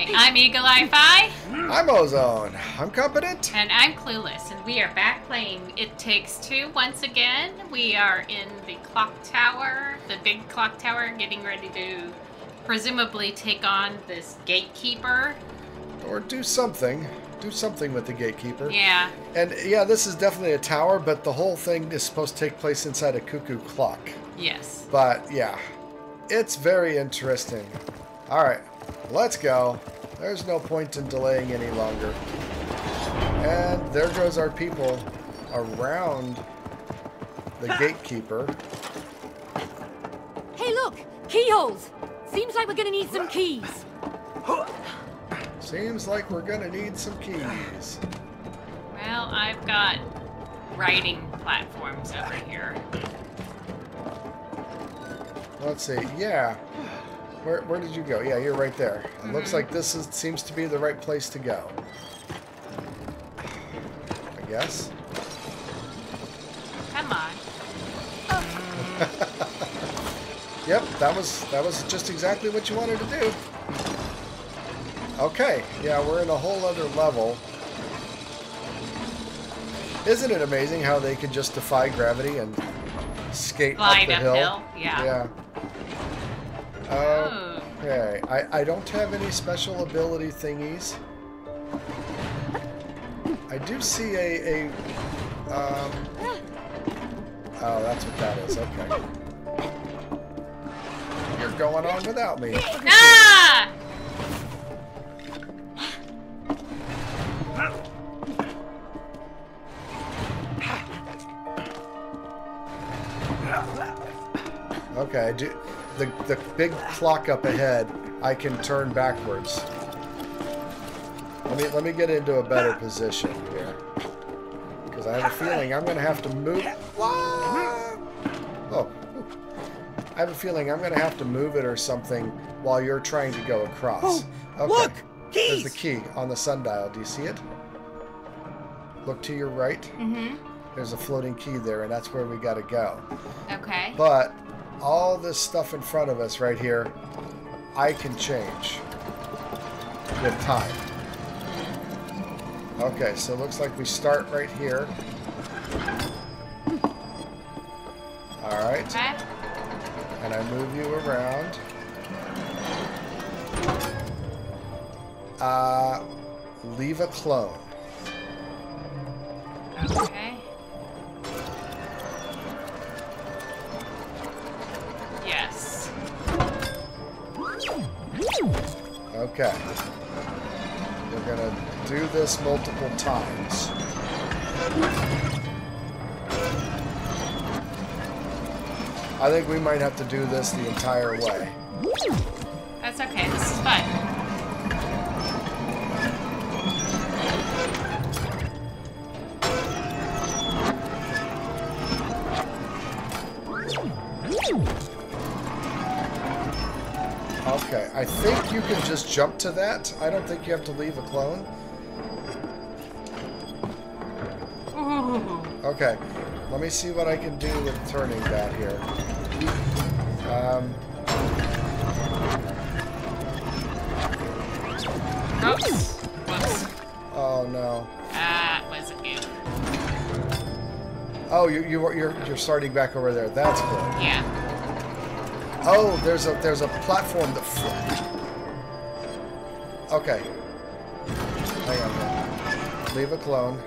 Hi, I'm Eagle Eye Fi, I'm Ozone. I'm competent. and I'm Clueless, and we are back playing It Takes Two once again. We are in the clock tower, the big clock tower, getting ready to presumably take on this gatekeeper. Or do something. Do something with the gatekeeper. Yeah, And yeah, this is definitely a tower, but the whole thing is supposed to take place inside a cuckoo clock. yes. But yeah, it's very interesting. All right, let's go. There's no point in delaying any longer. And there goes our people around the gatekeeper. Hey, look! Keyholes! Seems like we're gonna need some keys. Seems like we're gonna need some keys. Well, I've got writing platforms over here. Let's see. Yeah. Where, where did you go? Yeah, you're right there. It looks mm-hmm. like this is, seems to be the right place to go. I guess. Come on. Oh. Yep, that was that was just exactly what you wanted to do. Okay, yeah, we're in a whole other level. Isn't it amazing how they can just defy gravity and skate Glide up the uphill, hill? yeah. Yeah. Okay, I, I don't have any special ability thingies. I do see a, a um, oh, that's what that is. Okay. You're going on without me. Ah! Okay, I do the the big clock up ahead. I can turn backwards. Let me let me get into a better position here, because I have a feeling I'm going to have to move. Oh, I have a feeling I'm going to have to move it or something while you're trying to go across. Oh, Okay. look! There's the key on the sundial. Do you see it? Look to your right. Mm-hmm. There's a floating key there, and that's where we got to go. Okay. But all this stuff in front of us right here, I can change with time. Okay, so it looks like we start right here. Alright, Okay. and I move you around. Uh, leave a clone. Multiple times. I think we might have to do this the entire way. That's okay. This is fun. Okay, I think you can just jump to that. I don't think you have to leave a clone. Okay, let me see what I can do with turning that here. Um, Oops. Whoops. oh no. That was a goof. Oh, you you you're you're starting back over there. That's good. Yeah. Oh, there's a there's a platform that. Fl- okay. Hang on. Leave a clone.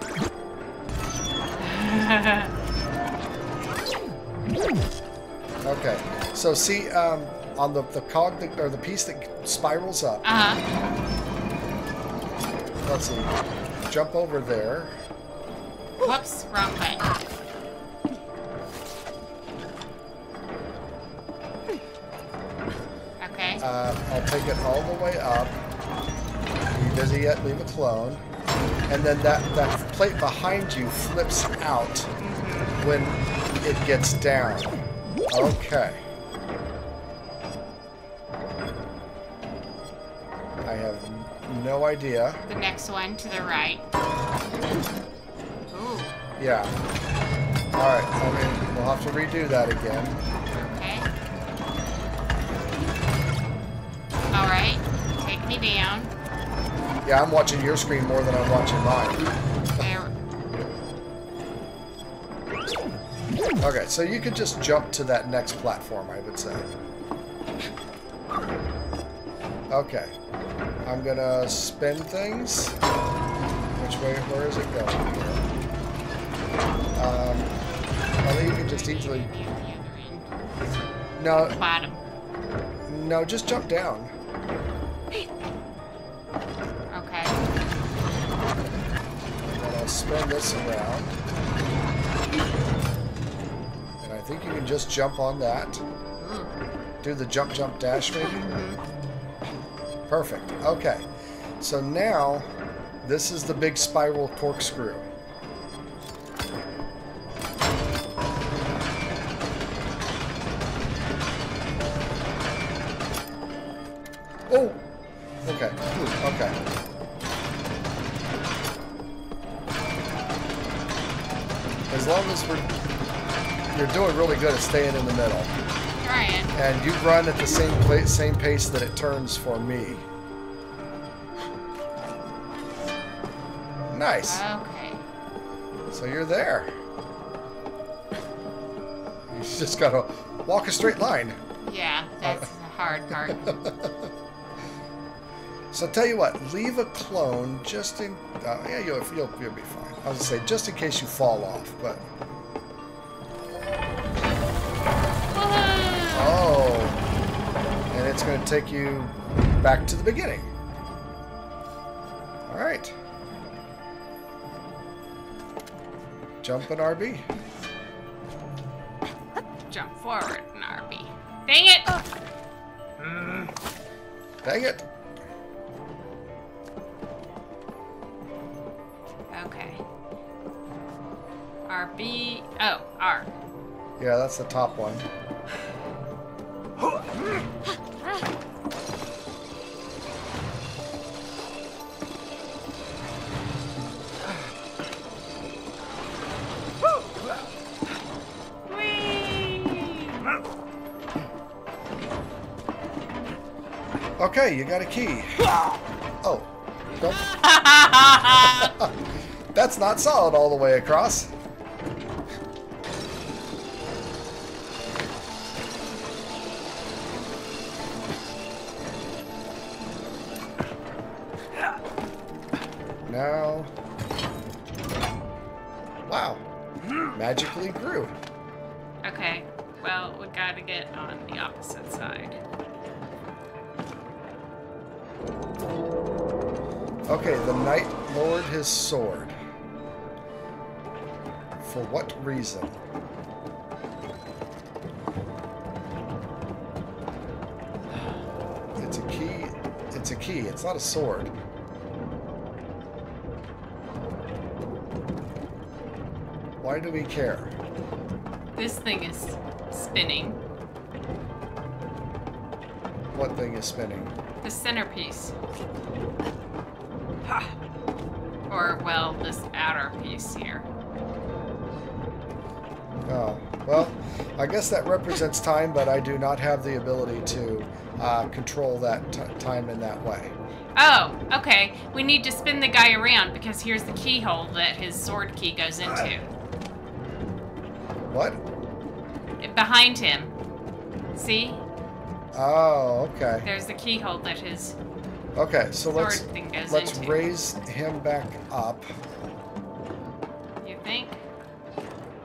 Okay. So see, um, on the the cog that, or the piece that spirals up. Uh-huh. Let's see. Jump over there. Whoops. Wrong way. Okay. Uh, I'll take it all the way up. Are you busy yet? Leave a clone. And then that, that plate behind you flips out when it gets down. Okay. I have no idea. The next one to the right. Ooh. Yeah. Alright, I mean, we'll have to redo that again. Okay. Alright. Take me down. Yeah, I'm watching your screen more than I'm watching mine. Okay, so you could just jump to that next platform, I would say. Okay. I'm gonna spin things. Which way, where is it going? Um, I think you can just easily... No, Bottom. no, just jump down. I'll this around. And I think you can just jump on that. Do the jump, jump, dash, maybe? Perfect. Okay. So now, this is the big spiral corkscrew. Really good at staying in the middle. Trying. And you run at the same pla same pace that it turns for me. Nice. Okay. So you're there. You just gotta walk a straight line. Yeah, that's the hard part. So tell you what, leave a clone just in. Uh, yeah, you'll, you'll you'll be fine. I was gonna say just in case you fall off, but oh, and it's gonna take you back to the beginning. All right. Jump an RB. Jump forward, an RB. Dang it! Oh. Mm. Dang it. Okay. RB. Oh, R. Yeah, that's the top one. Okay, you got a key. Oh. That's not solid all the way across. What reason? It's a key. It's a key. It's not a sword. Why do we care? This thing is spinning. What thing is spinning? The centerpiece. Or, well, this outer piece here. Oh, well, I guess that represents time, but I do not have the ability to uh, control that t- time in that way. Oh, okay. We need to spin the guy around because here's the keyhole that his sword key goes into. What? Behind him. See? Oh, okay. There's the keyhole that his Okay, so sword let's thing goes let's into. raise him back up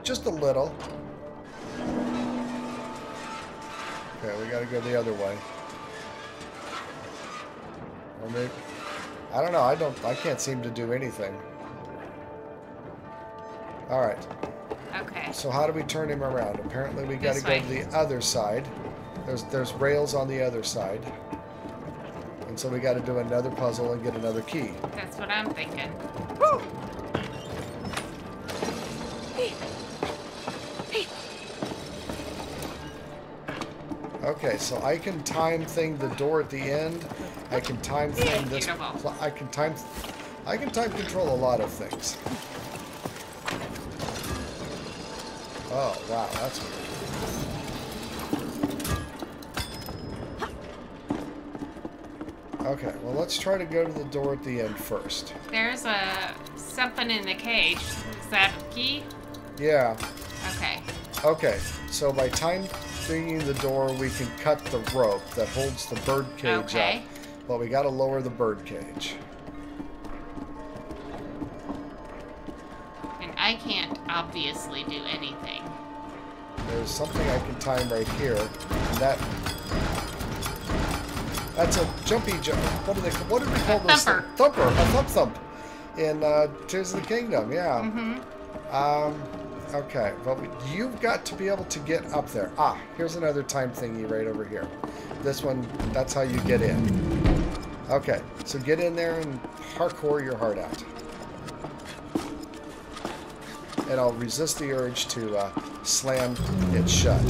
just a little. Okay, we got to go the other way. Or maybe I don't know. I don't. I can't seem to do anything. All right. Okay. So how do we turn him around? Apparently, we got to This go to the other side. There's there's rails on the other side, and so we got to do another puzzle and get another key. That's what I'm thinking. Okay, so I can time thing the door at the end. I can time thing this. I can time. I can time control a lot of things. Oh wow, that's weird. Okay, well, let's try to go to the door at the end first. There's a something in the cage. Is that a key? Yeah. Okay. Okay, so by time thinking the door, we can cut the rope that holds the bird cage Okay. up. But we gotta lower the bird cage. And I can't obviously do anything. There's something I can time right here. And that that's a jumpy jump. What do they? What did we call this? thumper. Thumper. A thump thump. In uh, Tears of the Kingdom. Yeah. Mm-hmm. Um. Okay. Well, we- you've got to be able to get up there. Ah, here's another time thingy right over here. This one. That's how you get in. Okay. So get in there and parkour your heart out. And I'll resist the urge to uh, slam it shut.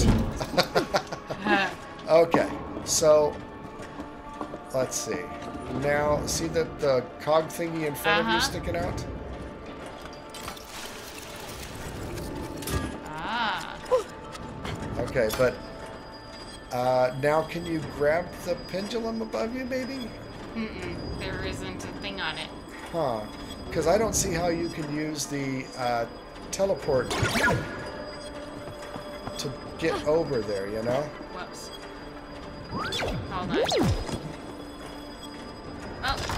Okay, so let's see. Now, see that the cog thingy in front of you Uh-huh. sticking out? Okay, but uh, now can you grab the pendulum above you, maybe? Mm-mm. There isn't a thing on it. Huh. Because I don't see how you can use the uh, teleport to get over there, you know? Whoops. Hold on. Oh,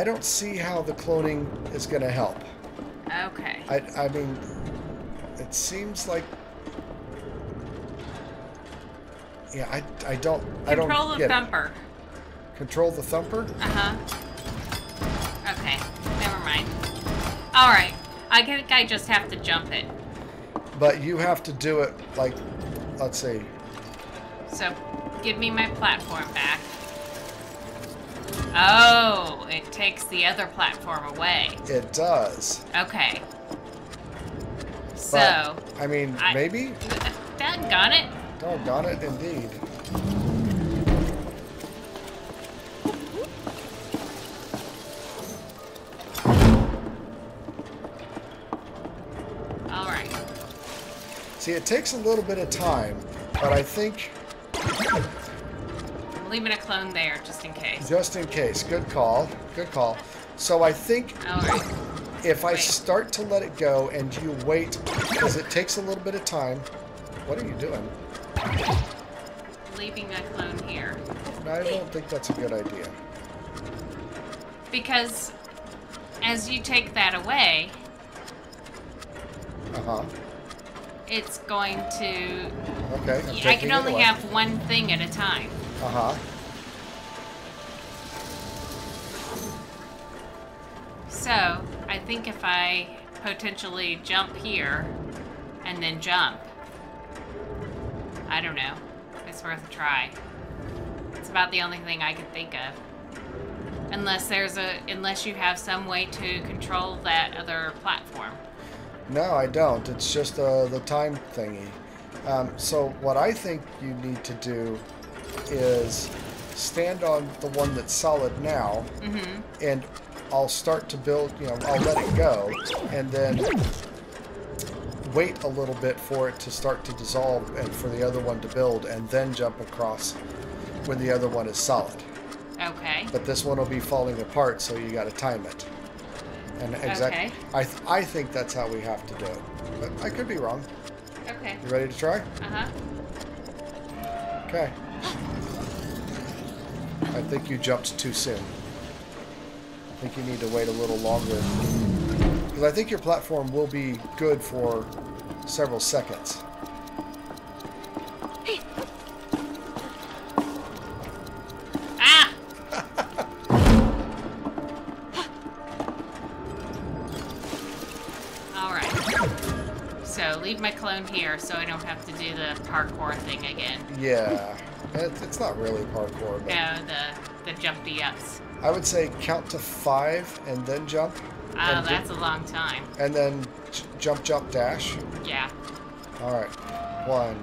I don't see how the cloning is going to help. Okay. I, I mean, it seems like. Yeah, I, I don't I don't Control the get it. thumper. Control the thumper. Uh huh. Okay, never mind. Alright, I think I just have to jump it. But you have to do it like, let's see. So, give me my platform back. Oh, it takes the other platform away. It does. Okay. But, So, I mean, I- maybe. got it. Doggone it, indeed. Alright. See, it takes a little bit of time, but I think leaving a clone there just in case. just in case. Good call. Good call. So I think if I Wait. start to let it go and you wait, because it takes a little bit of time. What are you doing? Leaving a clone here. I don't think that's a good idea. Because as you take that away, Uh huh. it's going to Okay. I can only have one thing at a time. Uh huh. So, I think if I potentially jump here and then jump, I don't know. It's worth a try. It's about the only thing I could think of. Unless there's a unless you have some way to control that other platform. No, I don't. It's just uh, the time thingy. Um, so what I think you need to do is stand on the one that's solid now, Mm-hmm. and I'll start to build. You know, I'll let it go, and then wait a little bit for it to start to dissolve, and for the other one to build, and then jump across when the other one is solid. Okay. But this one will be falling apart, so you got to time it. And exactly, Okay. I th- I think that's how we have to do it. But I could be wrong. Okay. You ready to try? Uh-huh. Okay. I think you jumped too soon. I think you need to wait a little longer. Because I think your platform will be good for several seconds. Ah! Alright. So leave my clone here so I don't have to do the parkour thing again. Yeah. It, it's not really parkour, but No, the the jumpy ups? I would say count to five and then jump. Oh, that's a long time. and then j- jump, jump, dash. Yeah. All right. One,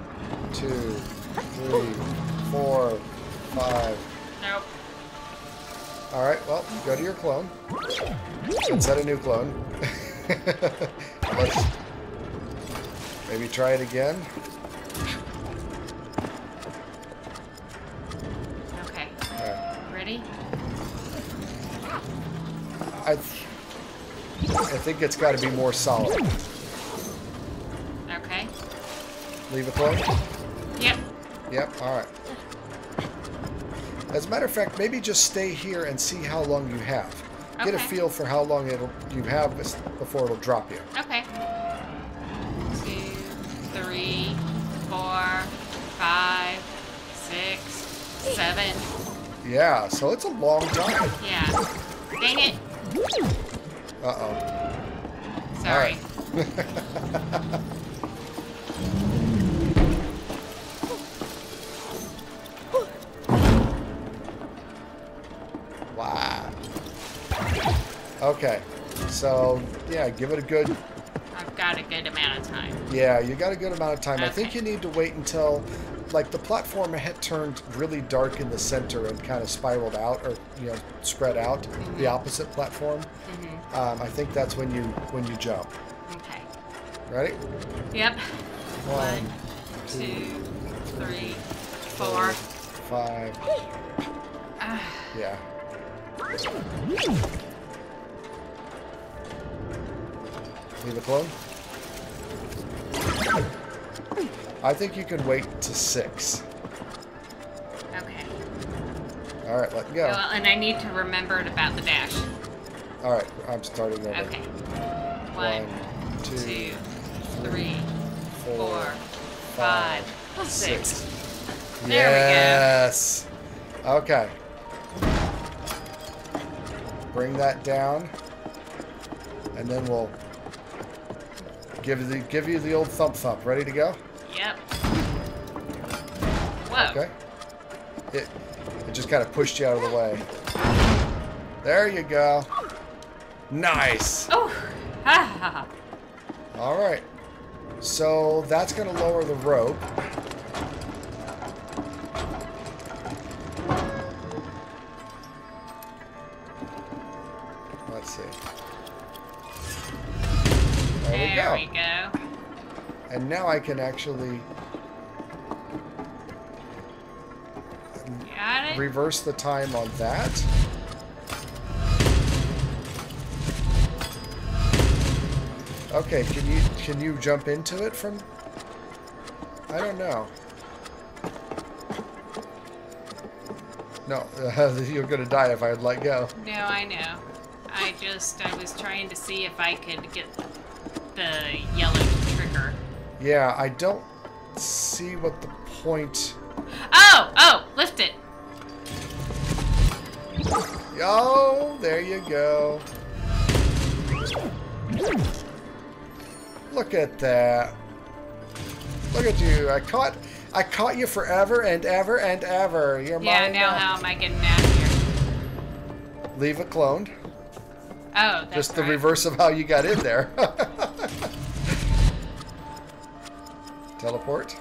two, three, four, five. Nope. All right. Well, go to your clone and set a new clone. Let's maybe try it again. I, th- I think it's got to be more solid. Okay. Leave a clone. Yep. Yep. All right. As a matter of fact, maybe just stay here and see how long you have. Get a feel for how long it'll you have before it'll drop you. Okay. Two, three, four, five, six, seven. Yeah, so it's a long time. Yeah. Dang it. Uh oh. Sorry. Wow. Okay. So yeah, give it a good. A good amount of time. Yeah, you got a good amount of time. I think you need to wait until, like, the platform had turned really dark in the center and kind of spiraled out, or you know, spread out. The opposite platform. Mm-hmm. Um, I think that's when you when you jump. Okay. Ready? Yep. One, One, two, three, four. five. Ah, Yeah. Leave it clone. I think you can wait to six. okay. All right, let go. Well, and I need to remember it about the dash. All right, I'm starting over. Okay. One, One, two, two, three, four, five, six. six. There we go. yes. Okay. Bring that down, and then we'll give you the give you the old thump thump. Ready to go? Yep. Whoa. Okay. It it just kind of pushed you out of the way. There you go. Nice. Oh. Ha ha ha. All right. So that's going to lower the rope. Now I can actually Got it. reverse the time on that. Okay, can you can you jump into it from? I don't know. No, you're gonna die if I let go. No, I know. I just I was trying to see if I could get the yellow. Yeah, I don't see what the point. Oh, oh, lift it. Oh, there you go. Look at that. Look at you. I caught I caught you forever and ever and ever. You're Yeah, mine now now. how am I getting out of here? Leave it cloned. Oh, that's Just the right. reverse of how you got in there. Teleport.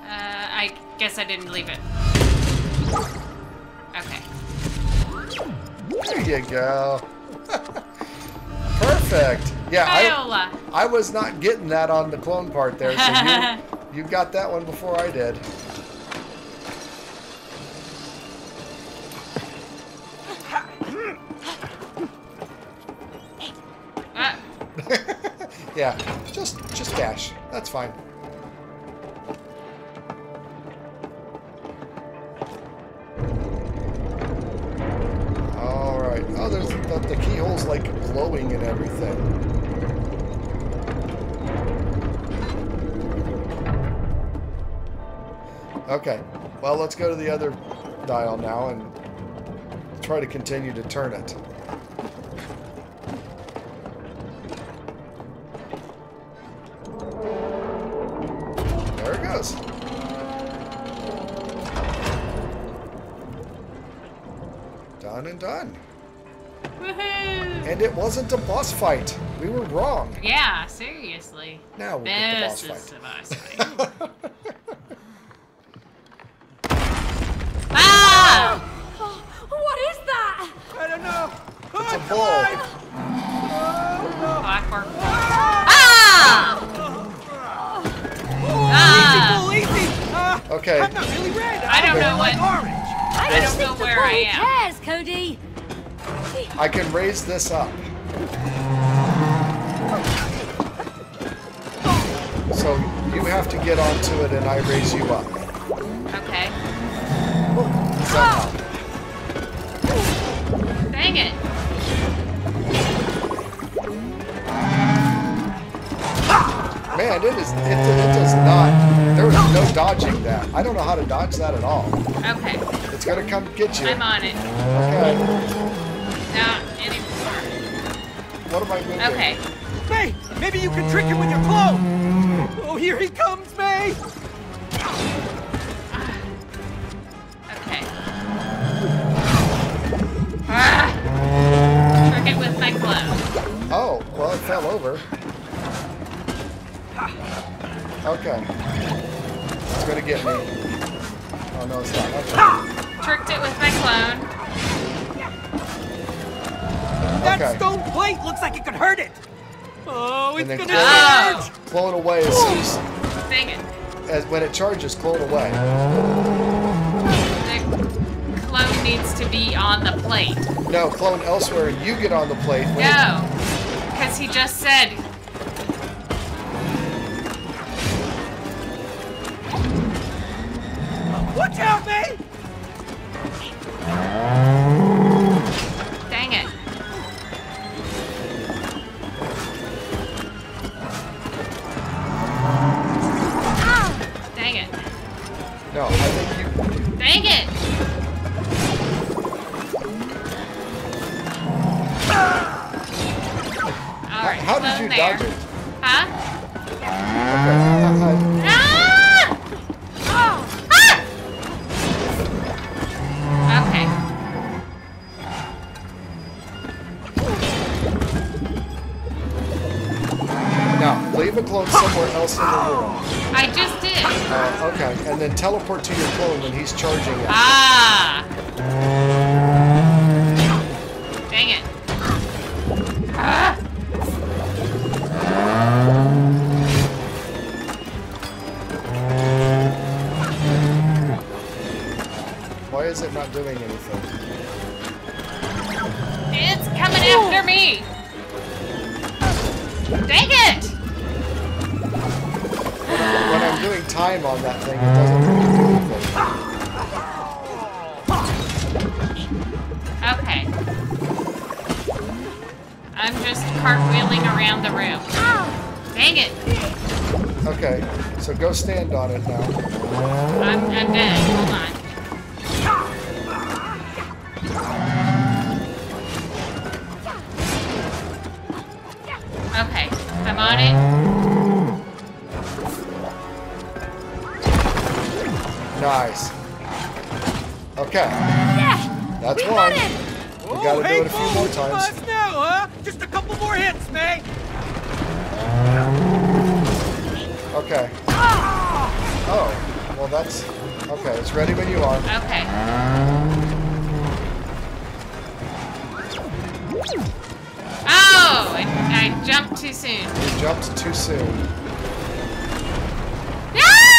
Uh, I guess I didn't leave it. Okay. There you go. Perfect. Yeah, I, Viola. I was not getting that on the clone part there, so you, you got that one before I did. Ah, yeah, just just dash. That's fine. There's the, the keyhole's like glowing and everything. Okay. Well, let's go to the other dial now and try to continue to turn it. It wasn't a boss fight. We were wrong. Yeah, seriously. Now we'll get the This boss is fight. the boss fight. ah! Oh, what is that? I don't know. It's a Oh, bull. Clockwork. Ah! Ah! Easy, bull, easy. Uh, Okay. I'm not really red. I don't I'm know like what- orange. I don't know where I Who am. cares, Cody? I can raise this up. So you have to get onto it and I raise you up. Okay. Somehow. Ah! Dang it. Man, it is it, it does not there was no dodging that. I don't know how to dodge that at all. Okay. It's gonna come get you. I'm on it. Okay. Not anymore. What am I moving? Okay. May, maybe you can trick him with your clone. Oh, here he comes, May. Okay. Ah! Trick it with my clone. Oh, well it fell over. Okay. It's gonna get me. Oh no it's not. Okay. Tricked it with my clone. Plate looks like it could hurt it. Oh, it's gonna clone, Oh. charge. clone away as soon as, Dang it. as when it charges, clone away. The clone needs to be on the plate. No, clone elsewhere and you get on the plate. When No. Because he just said leave a clone somewhere else in the room. I just did. Uh, okay, and then teleport to your clone when he's charging it. Ah! Go stand on it now. I'm, I'm dead. Hold on. Okay, I'm on it. Nice. Okay, Yeah! that's we one. got! We gotta oh, do hey, it a few more times. boss now, huh? Just a couple more hits, May. Okay. Oh, well that's... Okay, it's ready when you are. Okay. Oh, I, I jumped too soon. You jumped too soon. Ah!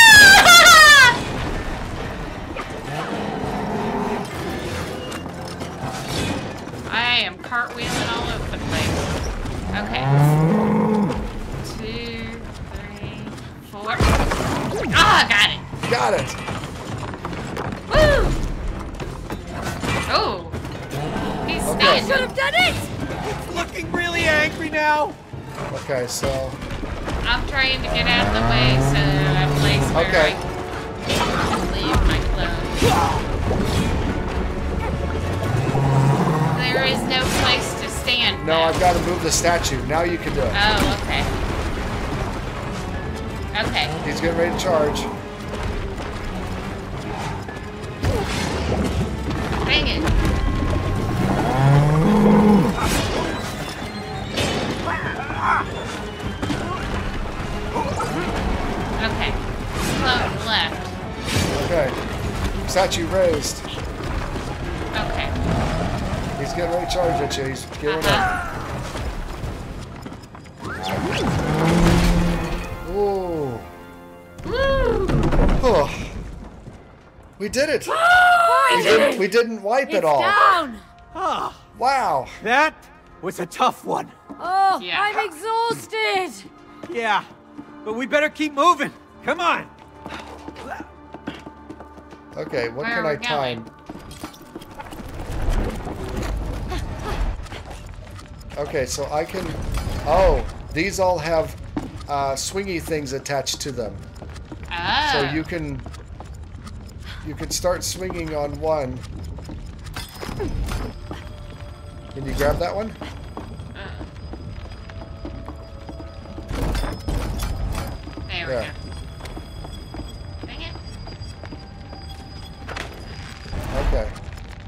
I am cartwheeling all over the place. Okay. Okay, so... I'm trying to get out of the way so a place where Okay. I can leave my clothes. There is no place to stand. No, now. I've got to move the statue. Now you can do it. Oh, okay. Okay. He's getting ready to charge. Dang it. Got you raised. Okay. He's getting ready to charge at you. He's gearing Uh-huh. up. Ooh. Woo! Oh. We did it. We We didn't, we didn't wipe it It's all. down! Ah, Wow. that was a tough one. Oh, Yeah. I'm exhausted! Yeah, but we better keep moving. Come on. Okay, what Where can I time? Okay, so I can. Oh, these all have uh, swingy things attached to them. Oh. So you can you can start swinging on one. Can you grab that one? There we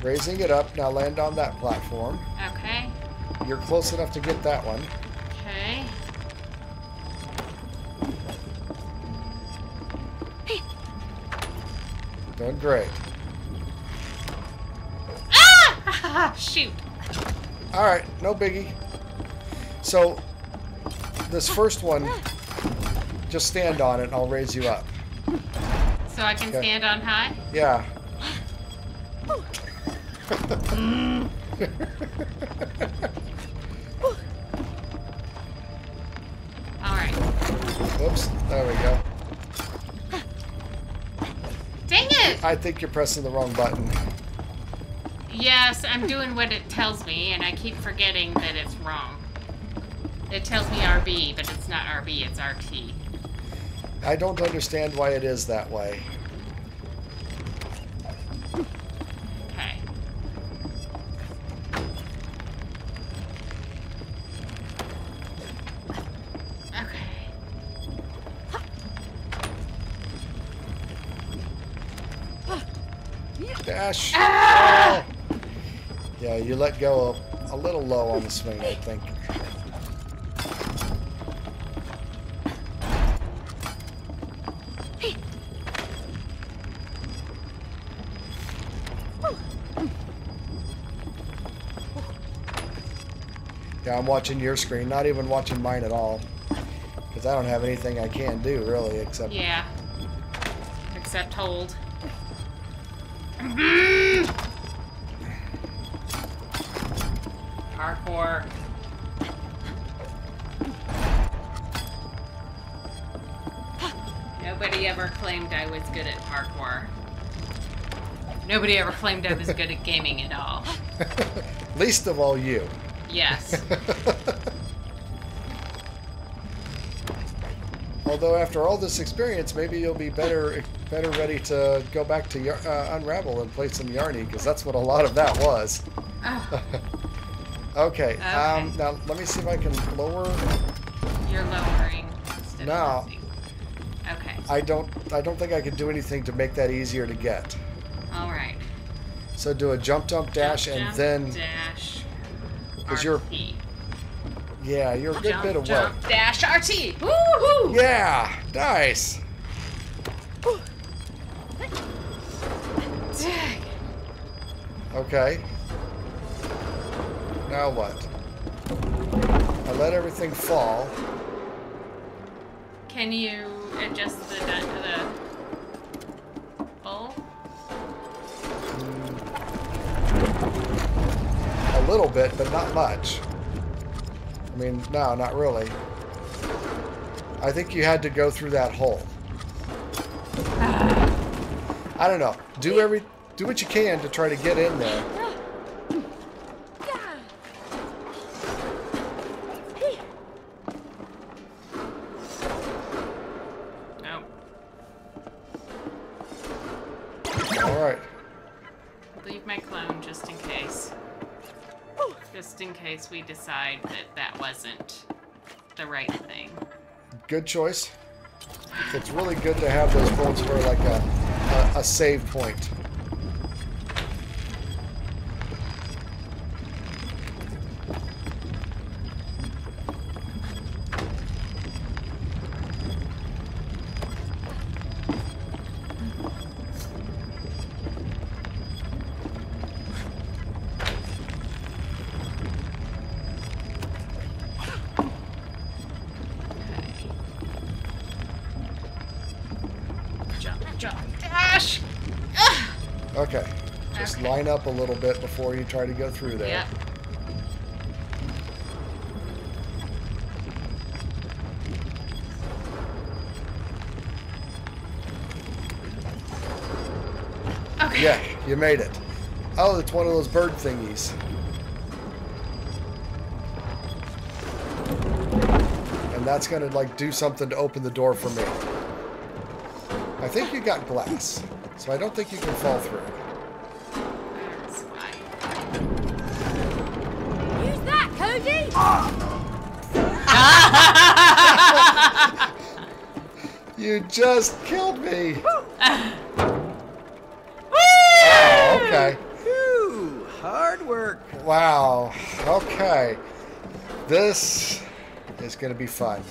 Raising it up. Now land on that platform. Okay. You're close enough to get that one. Okay. Doing great. Ah! Shoot. All right, no biggie. So this first one, just stand on it and I'll raise you up. So I can Okay. stand on high? Yeah. Alright. Whoops. There we go. Dang it! I think you're pressing the wrong button. Yes, I'm doing what it tells me, and I keep forgetting that it's wrong. It tells me RB, but it's not RB, it's RT. I don't understand why it is that way. Dash. Oh. Yeah, you let go a, a little low on the swing, I think. Yeah, I'm watching your screen, not even watching mine at all. Because I don't have anything I can do, really, except... Yeah. Except hold. Parkour. Nobody ever claimed I was good at parkour. Nobody ever claimed I was good at gaming at all. Least of all you. Yes. Although after all this experience, maybe you'll be better better ready to go back to Yar- uh, Unravel and play some Yarny, because that's what a lot of that was. Oh, Okay, um, now let me see if I can lower. you're lowering instead No. of. Okay. I don't I don't think I can do anything to make that easier to get. All right. So do a jump, dump, dash, Jump, and jump, then dash. 'Cause you're- yeah, you're a good jump, bit away. jump, dash RT. Woohoo! Yeah, nice. Okay. Now what? I let everything fall. Can you adjust the the, the bowl? A little bit, but not much. I mean, no, not really. I think you had to go through that hole. I don't know. Do every do what you can to try to get in there. All right. Leave my clone just in case. Just in case we decide that that wasn't the right thing. Good choice. It's really good to have those bolts for like a, a, a save point. Line up a little bit before you try to go through there. Okay. Yeah, you made it. Oh, it's one of those bird thingies. And that's gonna like do something to open the door for me. I think you got glass, so I don't think you can fall through. That's fine. Use that, Cody! You just killed me. Oh, okay. Whew, hard work. Wow. Okay. This is gonna be fun.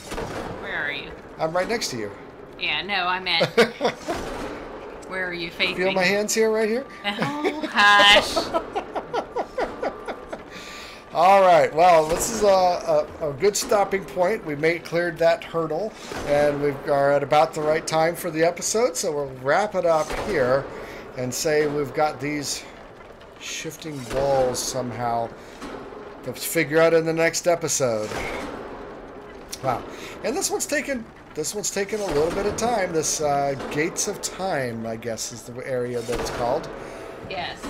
Where are you? I'm right next to you. Yeah, no, I meant where are you facing? Feel my hands here, right here? Oh, hush. All right. Well, this is a, a, a good stopping point. We made cleared that hurdle, and we are at about the right time for the episode. So we'll wrap it up here, and say we've got these shifting walls somehow to figure out in the next episode. Wow. And this one's taken. This one's taken a little bit of time. This uh, Gates of Time, I guess, is the area that it's called. yes.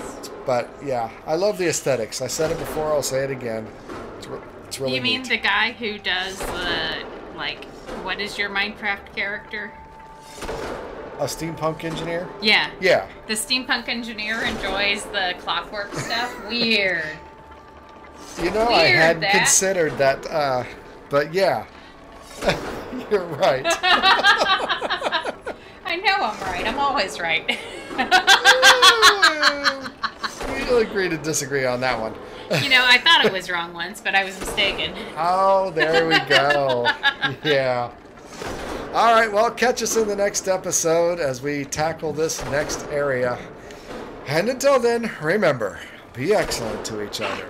But yeah, I love the aesthetics. I said it before. I'll say it again. It's, re- it's really you mean neat. the guy who does the like what is your Minecraft character? a steampunk engineer? Yeah. Yeah. The steampunk engineer enjoys the clockwork stuff. Weird. You know, I hadn't that. considered that. Uh, but yeah, you're right. I know I'm right. I'm always right. We'll agree to disagree on that one. you know, I thought I was wrong once, but I was mistaken. Oh, there we go. yeah. All right, well, catch us in the next episode as we tackle this next area. And until then, remember, be excellent to each other.